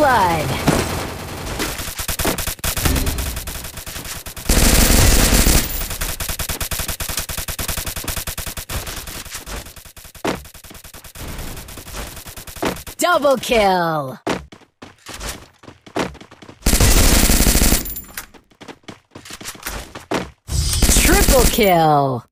Blood. Double kill! Triple kill!